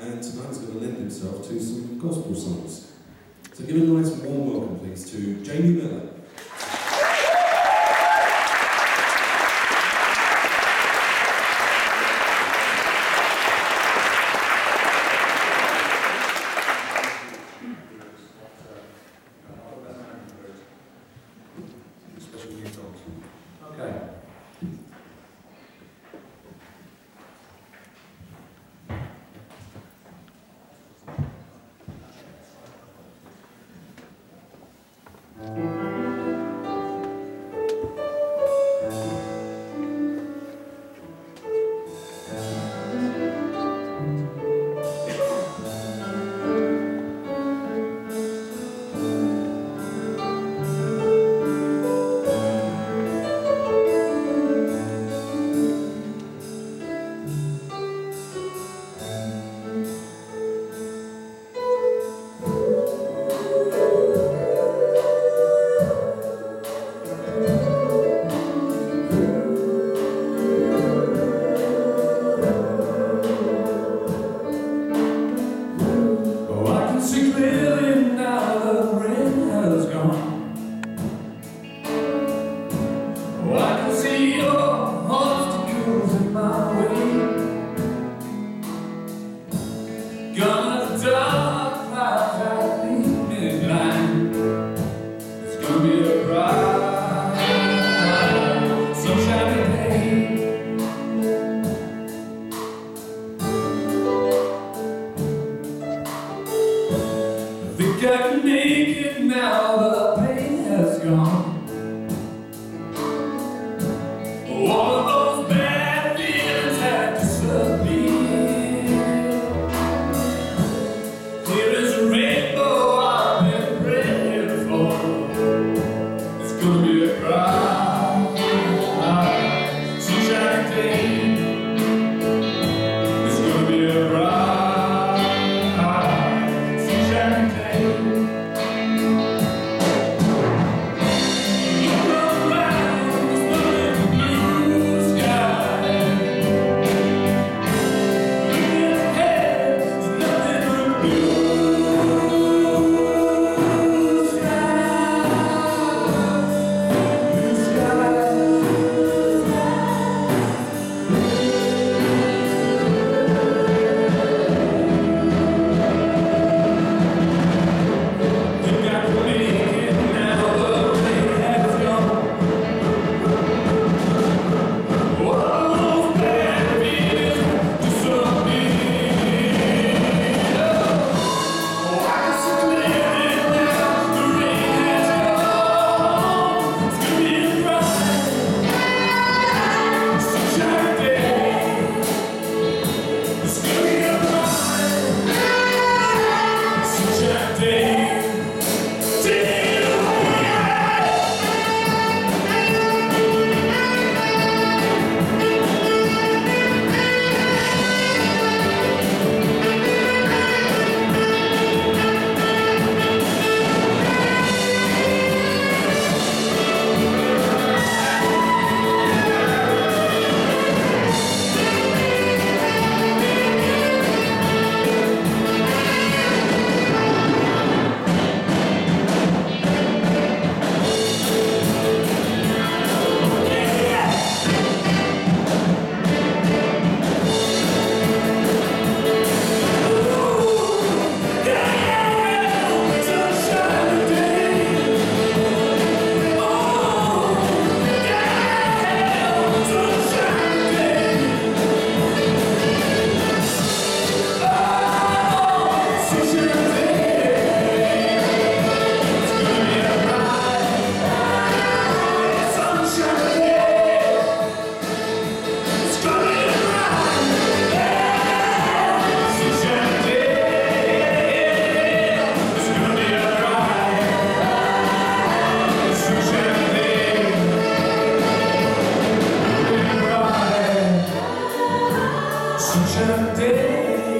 and tonight's going to lend himself to some gospel songs. So give a nice warm welcome, please, to Jamie Miller. Okay. think I can make it now that the pain has gone? One of those bad feelings had disappeared. Here is a rainbow I've been praying for. It's gonna be Je t'ai